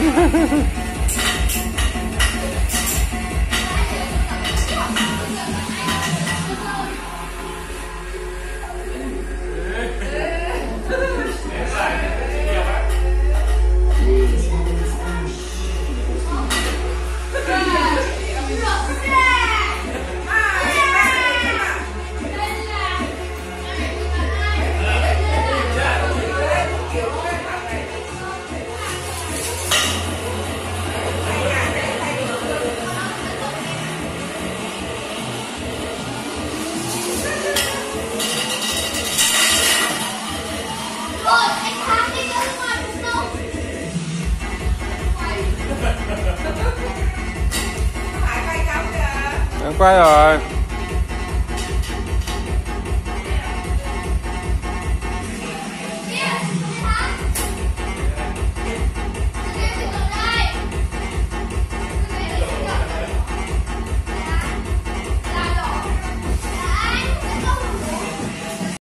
Ha ha ha! Quay